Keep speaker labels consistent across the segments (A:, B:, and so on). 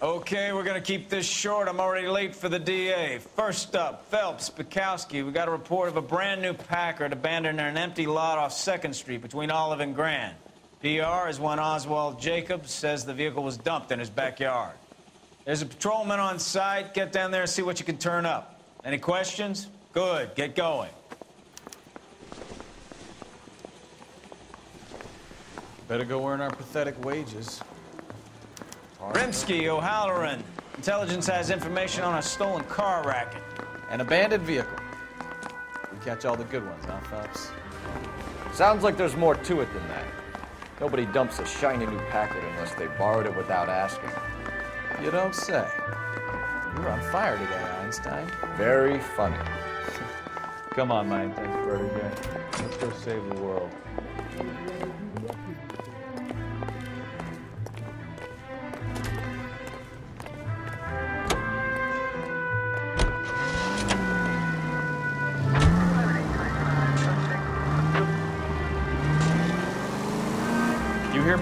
A: Okay, we're gonna keep this short. I'm already late for the DA. First up, Phelps, Bekowsky. We got a report of a brand new Packard abandoned in an empty lot off 2nd Street between Olive and Grand. PR is one Oswald Jacobs says the vehicle was dumped in his backyard. There's a patrolman on site. Get down there and see what you can turn up. Any questions? Good, get going.
B: Better go earn our pathetic wages.
A: Rimsky, O'Halloran. Intelligence has information on a stolen car racket.
B: An abandoned vehicle. We catch all the good ones, huh, Phelps?
C: Sounds like there's more to it than that. Nobody dumps a shiny new Packard unless they borrowed it without asking.
B: You don't say. You're on fire today, Einstein.
C: Very funny.
B: Come on, my thanks, protege. Let's go save the world.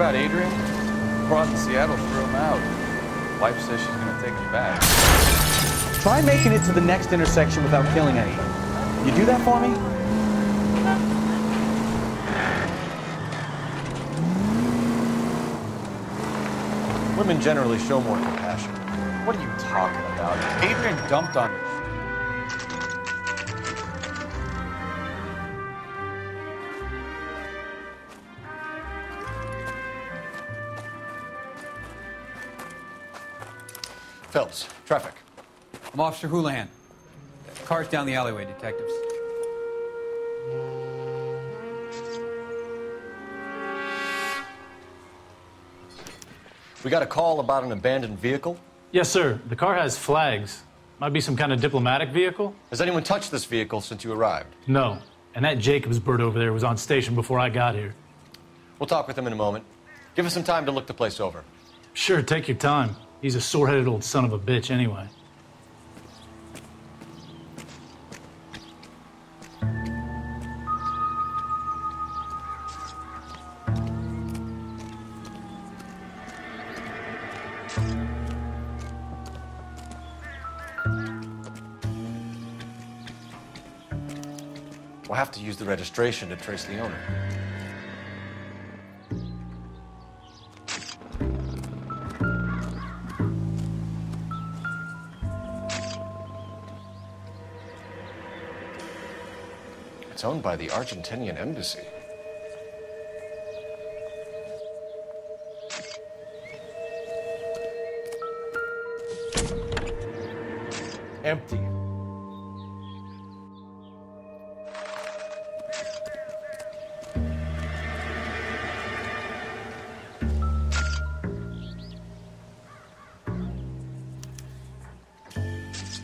B: About Adrian? Brought to Seattle threw him out. Wife says she's gonna take him back.
D: Try making it to the next intersection without killing anyone. You do that for me?
C: Women generally show more compassion.
B: What are you talking about? Adrian dumped on me.
E: Officer Houlihan. Car's down the alleyway, detectives.
C: We got a call about an abandoned vehicle.
F: Yes, sir. The car has flags. Might be some kind of diplomatic vehicle?
C: Has anyone touched this vehicle since you arrived?
F: No. And that Jacobs bird over there was on station before I got here.
C: We'll talk with him in a moment. Give us some time to look the place over.
F: Sure, take your time. He's a sore headed old son of a bitch, anyway.
C: Use the registration to trace the owner. It's owned by the Argentinian embassy. Empty.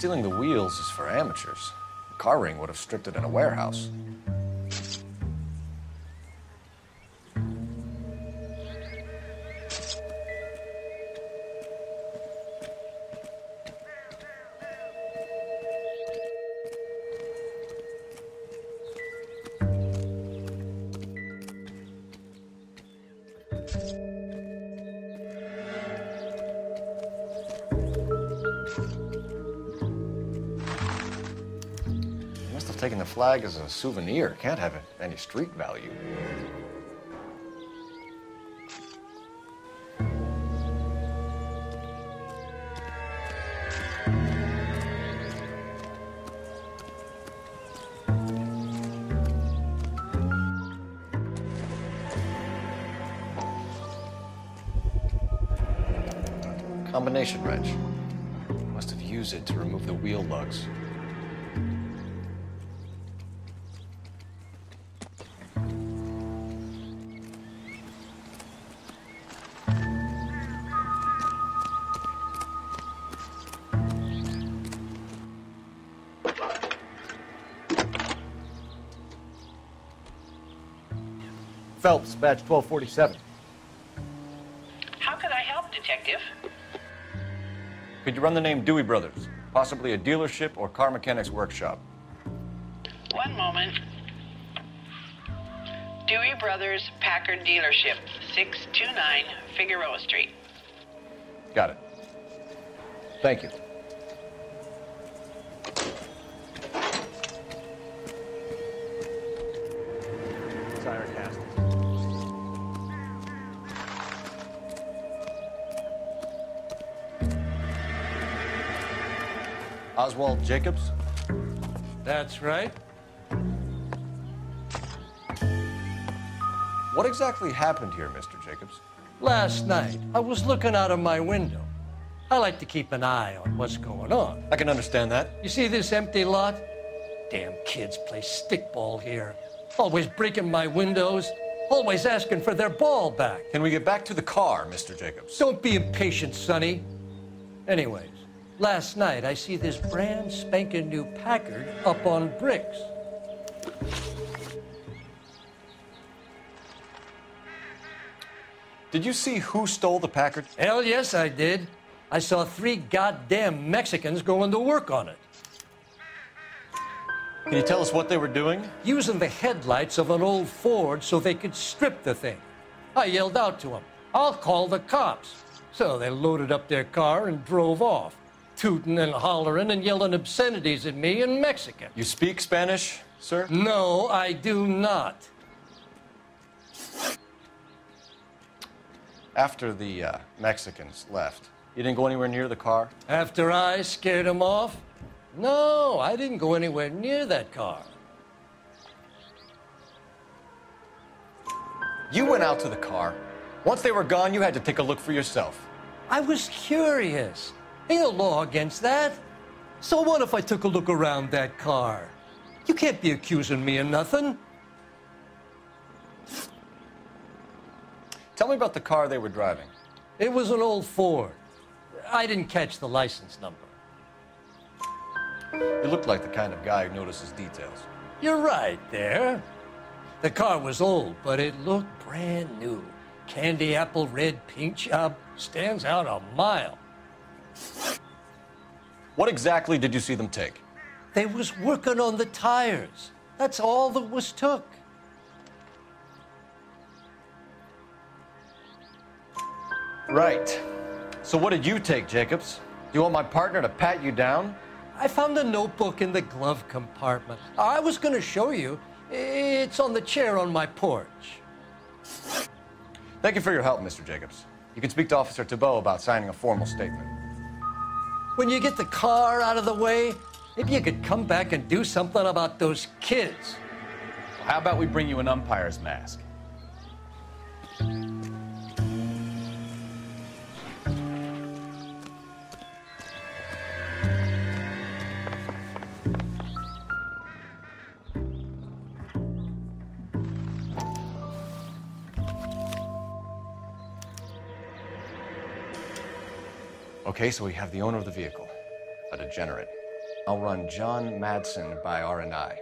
C: Stealing the wheels is for amateurs. A car ring would have stripped it in a warehouse. Flag as a souvenir. Can't have any street value. Combination wrench. Must have used it to remove the wheel lugs. Phelps, badge 1247.
G: How could I help, Detective?
C: Could you run the name Dewey Brothers? Possibly a dealership or car mechanics workshop.
G: One moment. Dewey Brothers Packard Dealership, 629 Figueroa Street.
C: Got it. Thank you. Oswald Jacobs?
H: That's right.
C: What exactly happened here, Mr. Jacobs?
H: Last night, I was looking out of my window. I like to keep an eye on what's going on.
C: I can understand that.
H: You see this empty lot? Damn kids play stickball here. Always breaking my windows, always asking for their ball back.
C: Can we get back to the car, Mr. Jacobs?
H: Don't be impatient, Sonny. Anyways, last night I see this brand spanking new Packard up on bricks.
C: Did you see who stole the Packard?
H: Hell yes, I did. I saw three goddamn Mexicans going to work on it,
C: Can you tell us what they were doing?
H: using the headlights of an old Ford so they could strip the thing. I yelled out to them, I'll call the cops. So they loaded up their car and drove off, tooting and hollering and yelling obscenities at me in Mexican.
C: You speak Spanish, sir?
H: No, I do not.
C: After the uh, Mexicans left, you didn't go anywhere near the car?
H: After I scared them off? No, I didn't go anywhere near that car.
C: You went out to the car. Once they were gone, you had to take a look for yourself.
H: I was curious. Ain't no law against that. So what if I took a look around that car? You can't be accusing me of nothing.
C: Tell me about the car they were driving.
H: It was an old Ford. I didn't catch the license number.
C: You looked like the kind of guy who notices details.
H: You're right there. The car was old, but it looked brand new. Candy apple red paint job stands out a mile.
C: What exactly did you see them take?
H: They was working on the tires. That's all that was took.
C: Right. So what did you take, Jacobs? Do you want my partner to pat you down?
H: I found a notebook in the glove compartment. I was going to show you. It's on the chair on my porch.
C: Thank you for your help, Mr. Jacobs. You can speak to Officer Thibault about signing a formal statement.
H: When you get the car out of the way, maybe you could come back and do something about those kids.
B: How about we bring you an umpire's mask?
C: Okay, so we have the owner of the vehicle, a degenerate. I'll run John Madsen by R&I.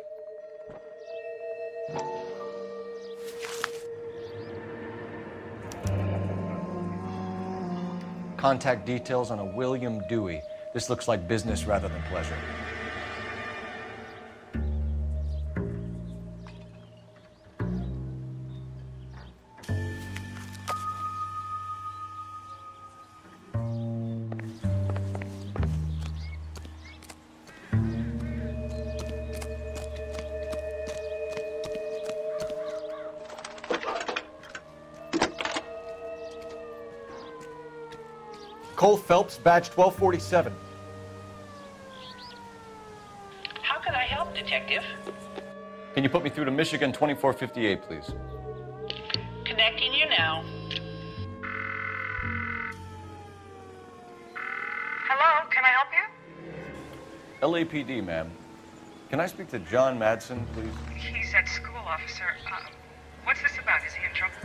C: Contact details on a William Dewey. This looks like business rather than pleasure. Cole Phelps, badge 1247.
G: How can I help, Detective?
C: Can you put me through to Michigan 2458, please?
G: Connecting you now.
I: Hello, can I help you?
C: LAPD, ma'am. Can I speak to John Madsen, please?
I: He's at school, officer. Uh, what's this about? Is he in trouble?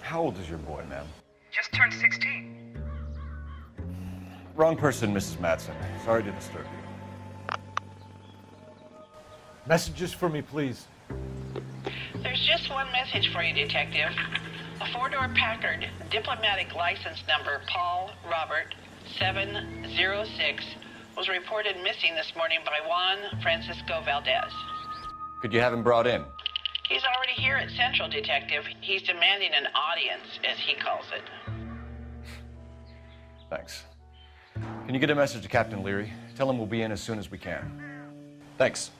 C: How old is your boy, ma'am?
I: Just turned 16.
C: Wrong person, Mrs. Matson. Sorry to disturb you.
D: Messages for me, please.
G: There's just one message for you, Detective. A four door Packard, diplomatic license number Paul Robert 706, was reported missing this morning by Juan Francisco Valdez.
C: Could you have him brought in?
G: He's already here at Central, Detective. He's demanding an audience, as he calls it.
C: Thanks. Can you get a message to Captain Leary? Tell him we'll be in as soon as we can. Thanks.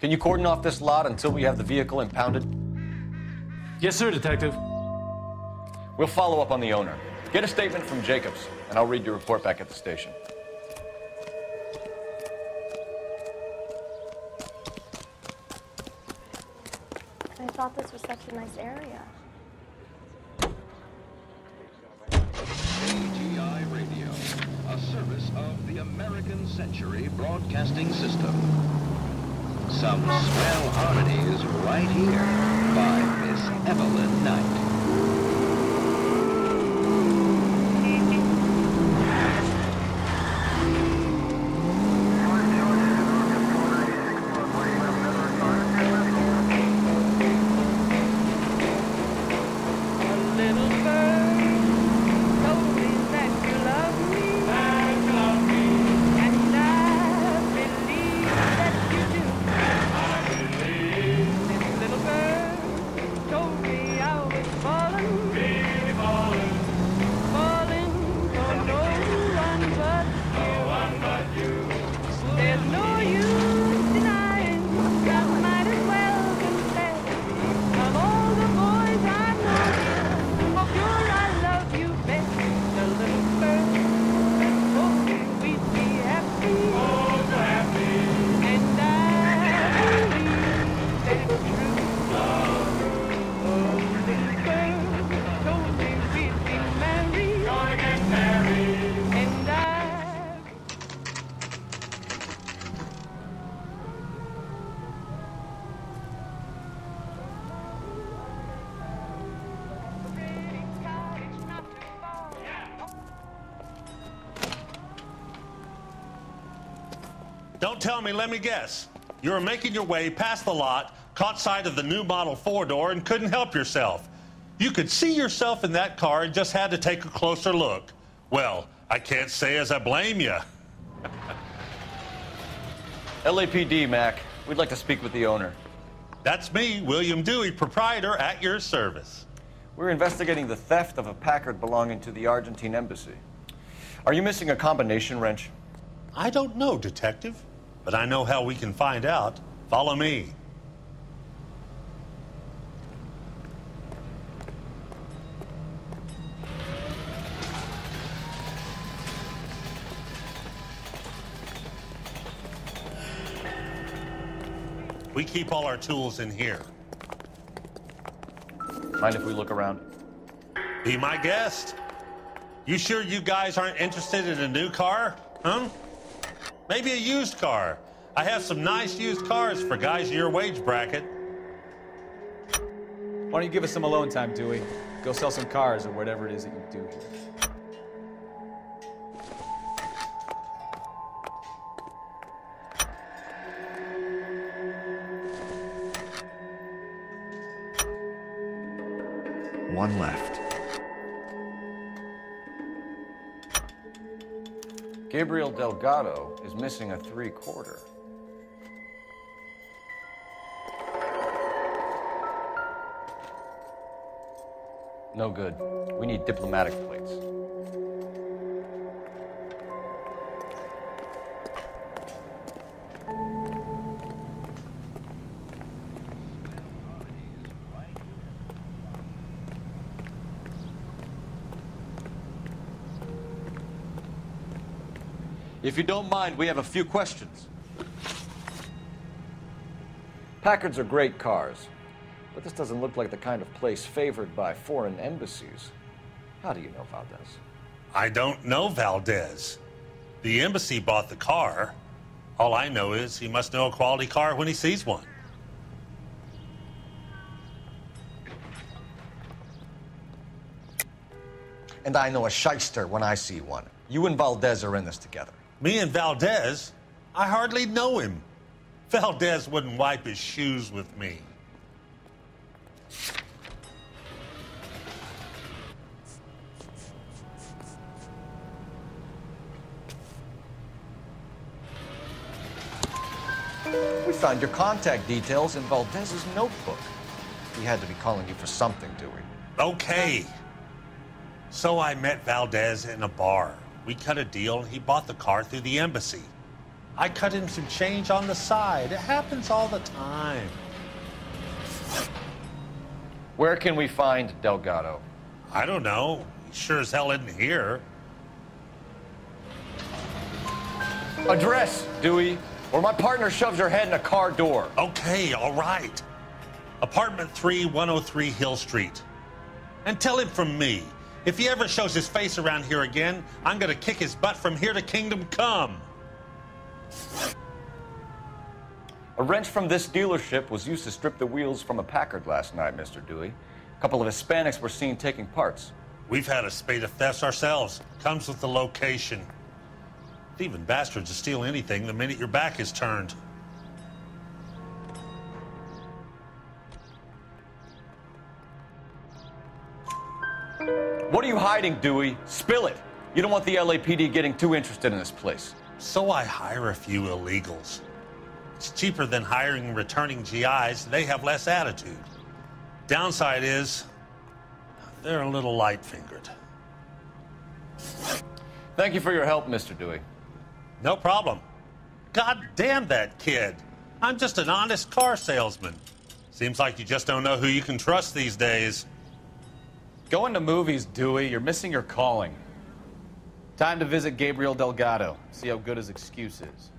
C: Can you cordon off this lot until we have the vehicle impounded?
F: Yes, sir, Detective.
C: We'll follow up on the owner. Get a statement from Jacobs, and I'll read your report back at the station.
J: Nice area.
K: AGI Radio, a service of the American Century Broadcasting System. Some swell harmonies right here by Miss Evelyn Knight.
L: Tell me, let me guess. You were making your way past the lot, caught sight of the new model four door, and couldn't help yourself. You could see yourself in that car and just had to take a closer look. Well, I can't say as I blame you.
C: LAPD, Mac. We'd like to speak with the owner.
L: That's me, William Dewey, proprietor at your service.
C: We're investigating the theft of a Packard belonging to the Argentine embassy. Are you missing a combination wrench?
L: I don't know, Detective, but I know how we can find out. Follow me. We keep all our tools in here.
C: Mind if we look around?
L: Be my guest. You sure you guys aren't interested in a new car? Huh? Maybe a used car. I have some nice used cars for guys in your wage bracket.
B: Why don't you give us some alone time, Dewey? Go sell some cars or whatever it is that you do here.
C: One left. Gabriel Delgado is missing a three quarter. No good. We need diplomatic
B: If you don't mind, we have a few questions.
C: Packards are great cars, but this doesn't look like the kind of place favored by foreign embassies. How do you know Valdez?
L: I don't know Valdez. The embassy bought the car. All I know is he must know a quality car when he sees one.
C: And I know a shyster when I see one. You and Valdez are in this together.
L: Me and Valdez? I hardly know him. Valdez wouldn't wipe his shoes with me.
C: We found your contact details in Valdez's notebook. He had to be calling you for something, Dewey.
L: Okay. So I met Valdez in a bar. We cut a deal, and he bought the car through the embassy. I cut him some change on the side. It happens all the time.
C: Where can we find Delgado?
L: I don't know. He sure as hell isn't here.
C: Address, Dewey, or my partner shoves her head in a car door.
L: Okay, all right. Apartment 3, 103 Hill Street. And tell him from me, if he ever shows his face around here again, I'm gonna kick his butt from here to Kingdom Come.
C: A wrench from this dealership was used to strip the wheels from a Packard last night, Mr. Dewey. A couple of Hispanics were seen taking parts.
L: We've had a spate of thefts ourselves. Comes with the location. Even bastards will steal anything the minute your back is turned.
C: What are you hiding, Dewey? Spill it. You don't want the LAPD getting too interested in this place.
L: So I hire a few illegals. It's cheaper than hiring returning GIs. They have less attitude. Downside is they're a little light fingered.
C: Thank you for your help, Mr. Dewey.
L: No problem. God damn that kid. I'm just an honest car salesman. Seems like you just don't know who you can trust these days.
B: Going to movies, Dewey. You're missing your calling. Time to visit Gabriel Delgado. See how good his excuse is.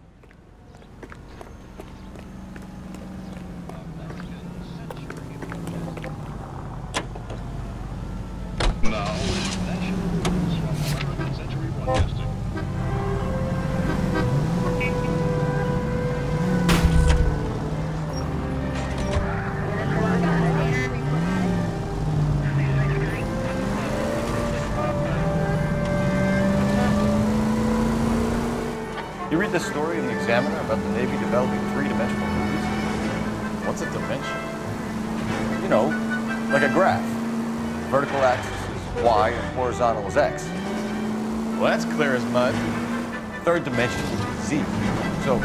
C: Horizontal is X.
B: Well, that's clear as mud.
C: Third dimension would be Z. So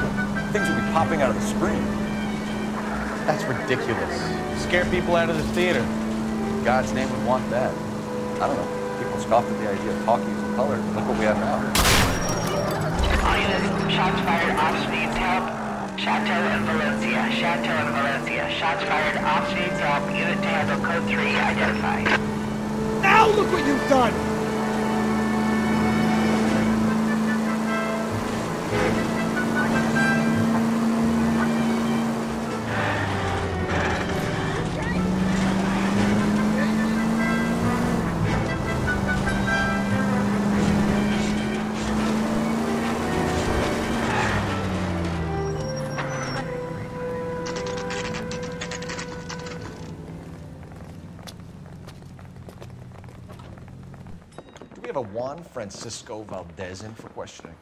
C: things would be popping out of the screen.
B: That's ridiculous. Scare people out of the theater. God's name would want that.
C: I don't know. People scoffed at the idea of talkies in color. Look what we have now.
G: All shots fired off speed top, Chateau and Valencia, Chateau and Valencia, shots fired off speed top, unit to handle code 3 identified.
M: Now look what you've done!
C: We Juan Francisco Valdez in for questioning?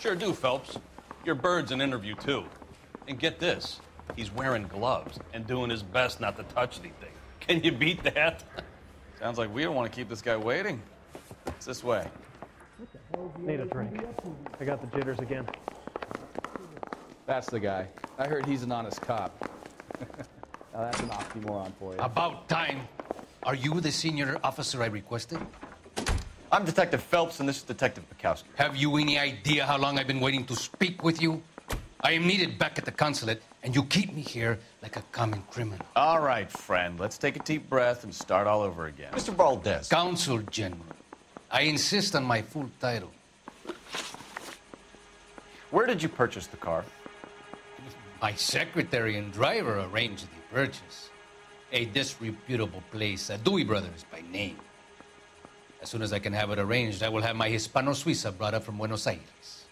N: Sure do, Phelps. Your bird's an interview, too. And get this he's wearing gloves and doing his best not to touch anything. Can you beat that?
B: Sounds like we don't want to keep this guy waiting. It's this way.
O: Need a drink. I got the jitters again.
D: That's the guy. I heard he's an honest cop. now that's an oxymoron for you.
P: About time. Are you the senior officer I requested?
C: I'm Detective Phelps, and this is Detective Bekowsky.
P: Have you any idea how long I've been waiting to speak with you? I am needed back at the consulate, and you keep me here like a common criminal.
B: All right, friend. Let's take a deep breath and start all over again.
C: Mr. Valdez.
P: Consul General. I insist on my full title.
C: Where did you purchase the car?
P: My secretary and driver arranged the purchase. A disreputable place, a Dewey Brothers by name. As soon as I can have it arranged, I will have my Hispano Suiza brought up from Buenos Aires.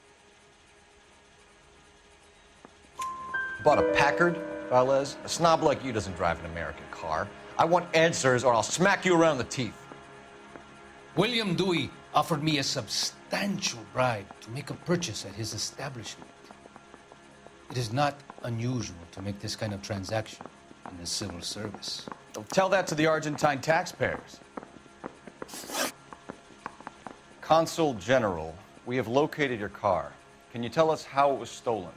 C: Bought a Packard, Valdez? A snob like you doesn't drive an American car. I want answers, or I'll smack you around the teeth.
P: William Dewey offered me a substantial bribe to make a purchase at his establishment. It is not unusual to make this kind of transaction in the civil service.
B: Don't Tell that to the Argentine taxpayers.
C: Consul General, we have located your car. Can you tell us how it was stolen?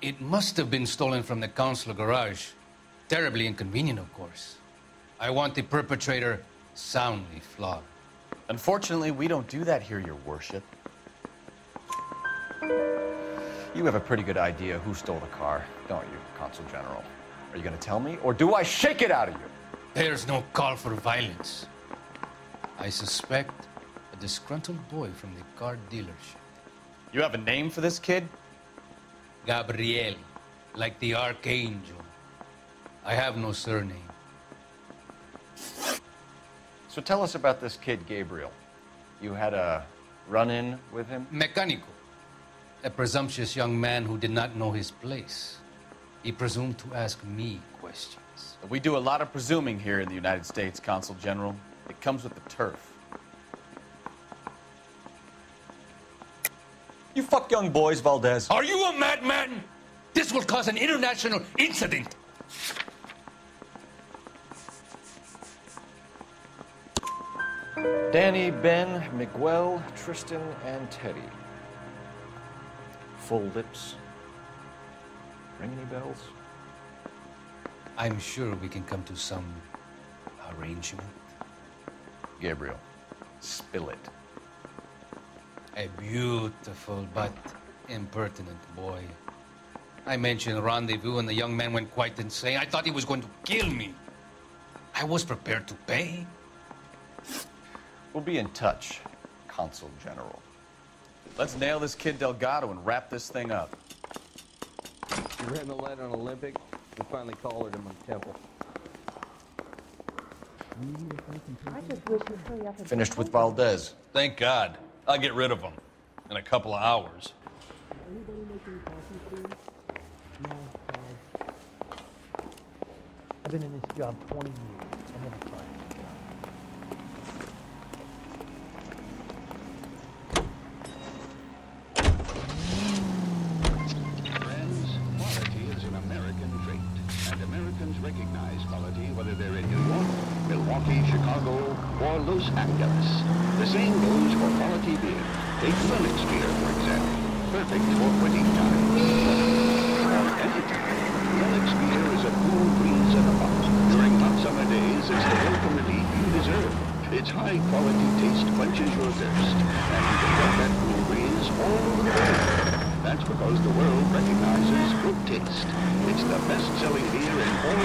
P: It must have been stolen from the consular garage. Terribly inconvenient, of course. I want the perpetrator soundly flogged.
B: Unfortunately, we don't do that here, Your Worship. You have a pretty good idea who stole the car, don't you, Consul General? Are you going to tell me, or do I shake it out of you?
P: There's no call for violence. I suspect a disgruntled boy from the car dealership.
B: You have a name for this kid?
P: Gabriel, like the archangel. I have no surname.
C: So tell us about this kid, Gabriel. You had a run in with him?
P: Mecánico. A presumptuous young man who did not know his place. He presumed to ask me questions.
B: We do a lot of presuming here in the United States, Consul General. It comes with the turf.
C: You fuck young boys, Valdez.
P: Are you a madman? This will cause an international incident.
C: Danny, Ben, Miguel, Tristan, and Teddy. Full lips. Ring any bells?
P: I'm sure we can come to some arrangement.
C: Gabriel, spill it.
P: A beautiful but impertinent boy. I mentioned rendezvous and the young man went quite insane. I thought he was going to kill me. I was prepared to pay.
C: We'll be in touch, Consul General.
B: Let's nail this kid Delgado and wrap this thing up.
D: You ran the lead on Olympic. We finally collared him on Temple.
J: I just wish you'd hurry up and
C: Finished with Valdez.
N: Thank God. I'll get rid of him in a couple of hours.
O: I've been in this job 20 years. I never tried.
Q: Friends, quality is an American trait, and Americans recognize quality whether they're in New York, Milwaukee, Chicago, or The same goes for quality beer. Take Lennox beer, for example. Perfect for quitting time. Or beer is a cool breeze in a pot. During hot summer days, it's the welcome relief you deserve. Its high-quality taste quenches your thirst, and you can get that cool breeze all over the world. That's because the world recognizes good taste. It's the best-selling beer in all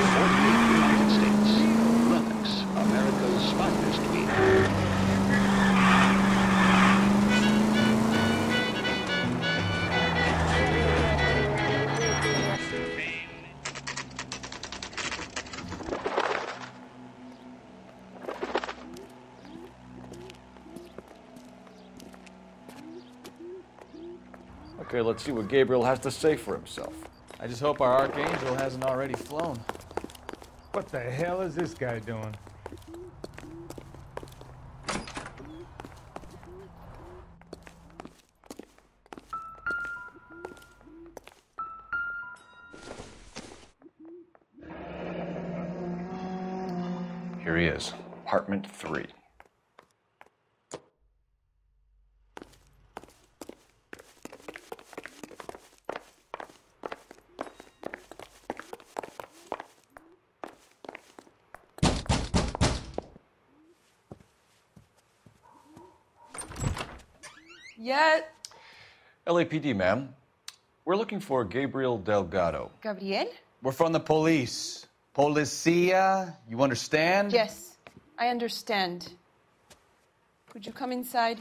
C: Okay, let's see what Gabriel has to say for himself.
B: I just hope our Archangel hasn't already flown.
R: What the hell is this guy doing?
C: Here he is, apartment three. LAPD, ma'am. We're looking for Gabriel Delgado.
S: Gabriel?
B: We're from the police. Policia, you understand?
S: Yes, I understand. Could you come inside?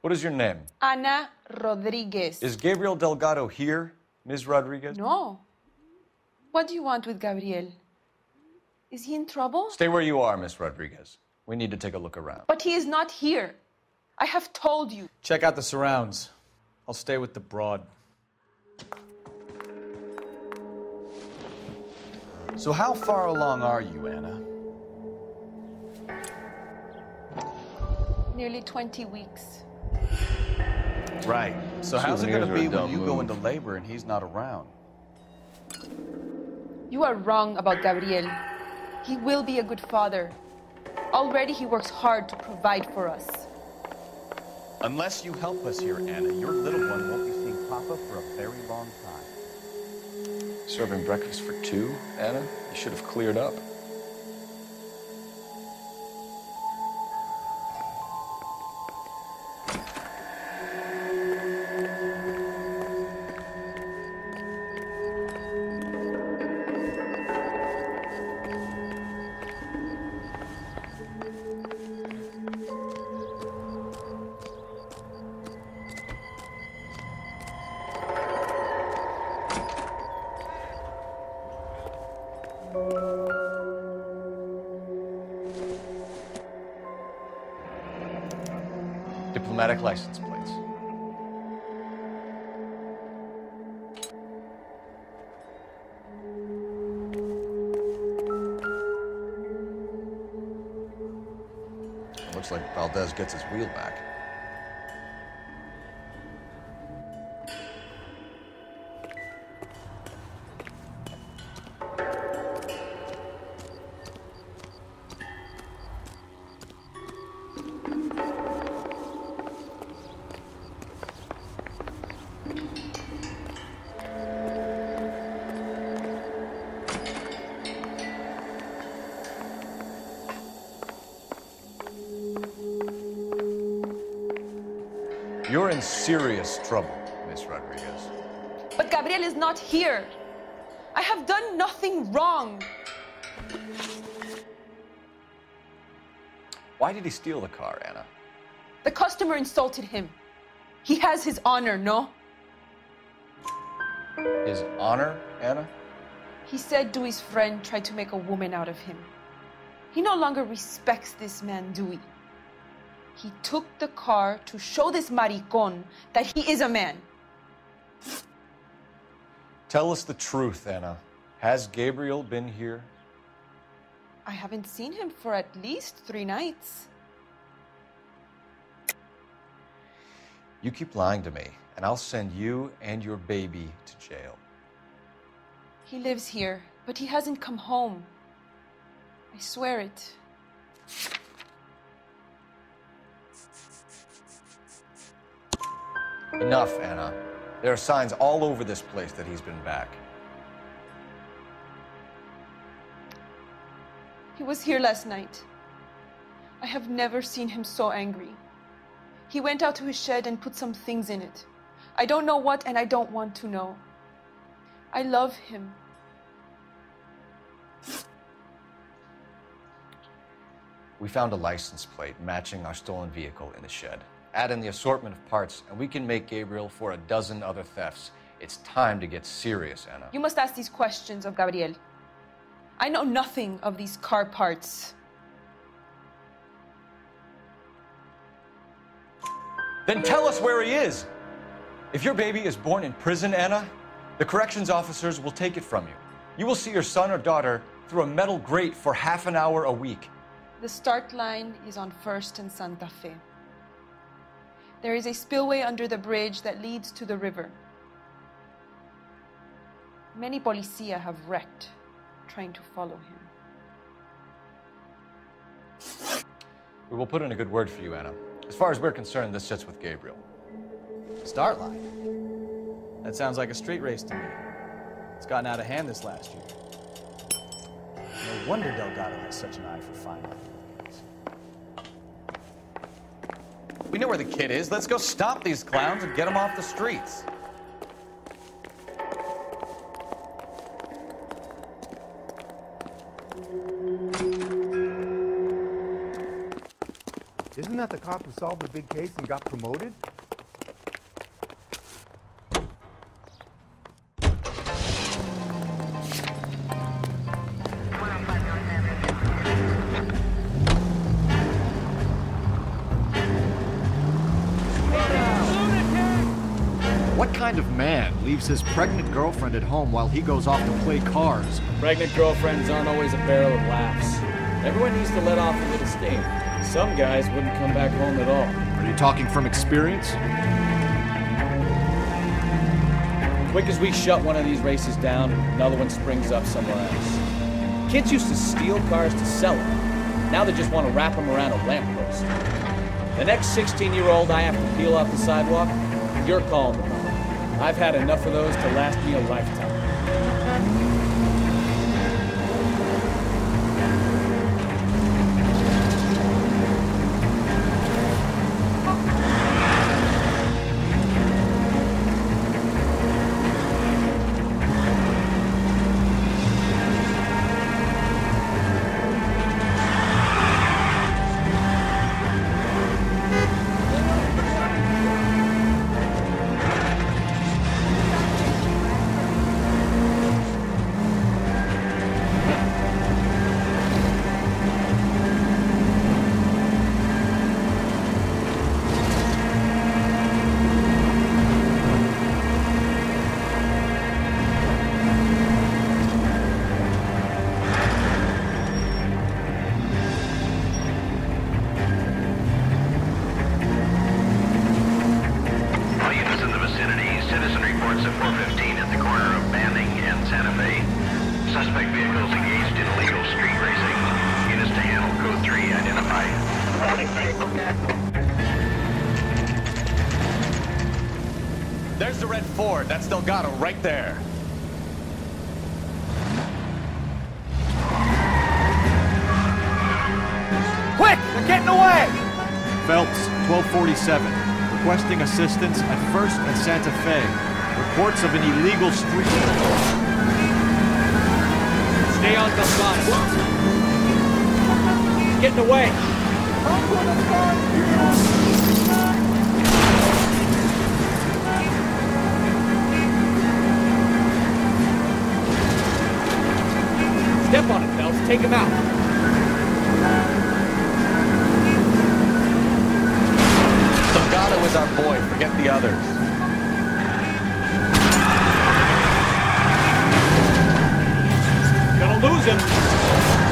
C: What is your name?
S: Ana Rodriguez.
C: Is Gabriel Delgado here, Ms. Rodriguez?
S: No. What do you want with Gabriel? Is he in trouble?
C: Stay where you are, Miss Rodriguez. We need to take a look around.
S: But he is not here. I have told you.
B: Check out the surrounds. I'll stay with the broad. So, how far along are you, Anna?
S: Nearly 20 weeks.
B: Right. So, how's it going to be when
C: dumb
B: you go into labor and he's not around?
S: You are wrong about Gabriel. He will be a good father. Already he works hard to provide for us.
B: Unless you help us here, Anna, your little one won't be seeing Papa for a very long time.
C: Serving breakfast for two, Anna? You should have cleared up. Looks like Valdez gets his wheel back. Trouble, Miss Rodriguez.
S: But Gabriel is not here. I have done nothing wrong.
C: Why did he steal the car, Anna?
S: The customer insulted him. He has his honor, no?
C: His honor, Anna?
S: He said Dewey's friend tried to make a woman out of him. He no longer respects this man, Dewey. He took the car to show this maricon that he is a man.
C: Tell us the truth, Anna. Has Gabriel been here?
S: I haven't seen him for at least three nights.
C: You keep lying to me, and I'll send you and your baby to jail.
S: He lives here, but he hasn't come home. I swear it.
C: Enough, Anna. There are signs all over this place that he's been back.
S: He was here last night. I have never seen him so angry. He went out to his shed and put some things in it. I don't know what, and I don't want to know. I love him.
C: We found a license plate matching our stolen vehicle in the shed. Add in the assortment of parts, and we can make Gabriel for a dozen other thefts. It's time to get serious, Anna.
S: You must ask these questions of Gabriel. I know nothing of these car parts.
C: Then tell us where he is. If your baby is born in prison, Anna, the corrections officers will take it from you. You will see your son or daughter through a metal grate for half an hour a week.
S: The start line is on First and Santa Fe. There is a spillway under the bridge that leads to the river. Many policia have wrecked trying to follow him.
C: We will put in a good word for you, Anna. As far as we're concerned, this sits with Gabriel.
B: Start line. That sounds like a street race to me. It's gotten out of hand this last year. No wonder Delgado has such an eye for fine We know where the kid is. Let's go stop these clowns and get them off the streets.
M: Isn't that the cop who solved the big case and got promoted?
T: Kind of man leaves his pregnant girlfriend at home while he goes off to play cars?
O: Pregnant girlfriends aren't always a barrel of laughs. Everyone needs to let off a little steam. Some guys wouldn't come back home at all.
T: Are you talking from experience?
O: Quick as we shut one of these races down, another one springs up somewhere else. Kids used to steal cars to sell them. Now they just want to wrap them around a lamppost. The next 16 year old I have to peel off the sidewalk, you're calling the. I've had enough of those to last me a lifetime.
C: Delgado right there.
O: Quick! They're getting away!
T: Phelps, 1247. Requesting assistance at 1st and Santa Fe. Reports of an illegal street.
O: Stay on the line. He's getting away. Step on it, Phelps. Take him out.
C: Delgado is our boy. Forget the others.
O: Gonna lose him.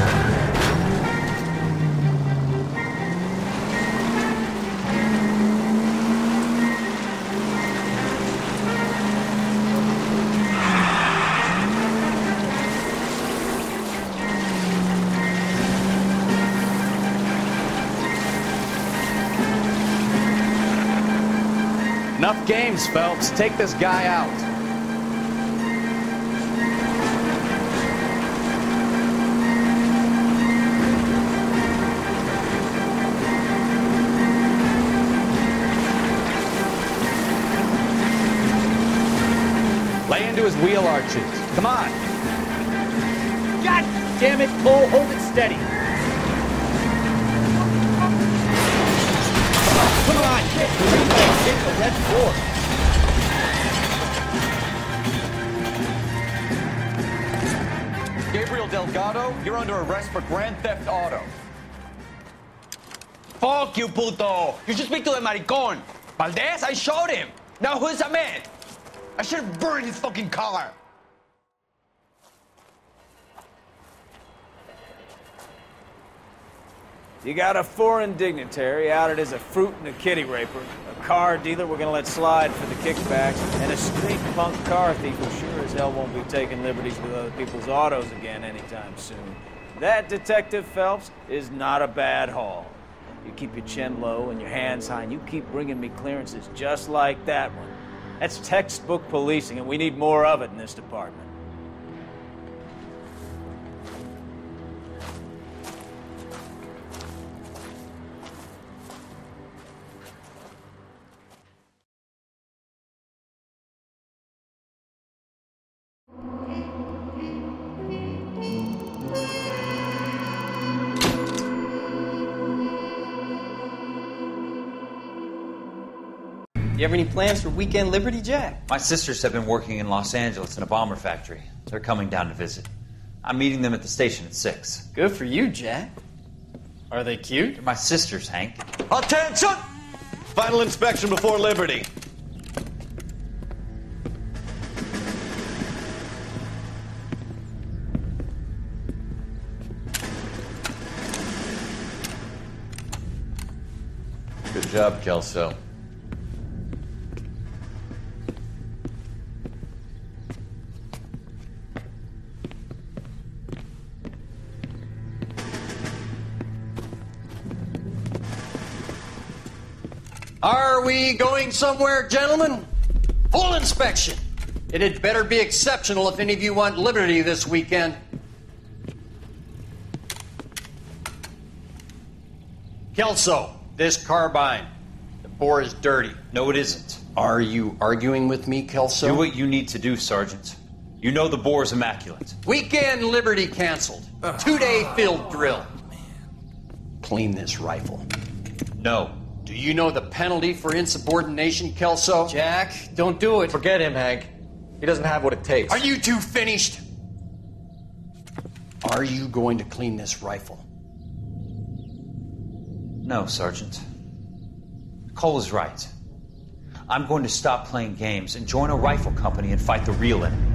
B: Enough games, Phelps. Take this guy out. Lay into his wheel arches. Come on.
O: God damn it, Cole. Hold it steady. Come on, get three legs. Get the red floor.
C: Gabriel Delgado, you're under arrest for grand theft auto.
U: Fuck you, puto! You should speak to the maricon. Valdez, I showed him. Now who's a man? I should have burned his fucking car.
A: You got a foreign dignitary outed as a fruit and a kitty raper, a car dealer we're gonna let slide for the kickbacks, and a street punk car thief who sure as hell won't be taking liberties with other people's autos again anytime soon. That, Detective Phelps, is not a bad haul. You keep your chin low and your hands high, and you keep bringing me clearances just like that one. That's textbook policing, and we need more of it in this department.
V: You have any plans for weekend Liberty, Jack?
W: My sisters have been working in Los Angeles in a bomber factory. They're coming down to visit. I'm meeting them at the station at 6.
V: Good for you, Jack. Are they cute?
W: They're my sisters, Hank.
C: Attention! Final inspection before Liberty. Good job, Kelso.
X: Are we going somewhere, gentlemen? Full inspection. It had better be exceptional if any of you want liberty this weekend. Kelso, this carbine. The bore is dirty.
W: No, it isn't.
X: Are you arguing with me, Kelso?
W: Do what you need to do, Sergeant. You know the bore is immaculate.
X: Weekend liberty canceled. Two day field drill. Oh, Clean this rifle.
W: No.
X: Do you know the penalty for insubordination, Kelso? Jack, don't do it.
C: Forget him, Hank. He doesn't have what it takes.
X: Are you two finished? Are you going to clean this rifle?
W: No, Sergeant. Cole is right. I'm going to stop playing games and join a rifle company and fight the real enemy.